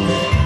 Yeah.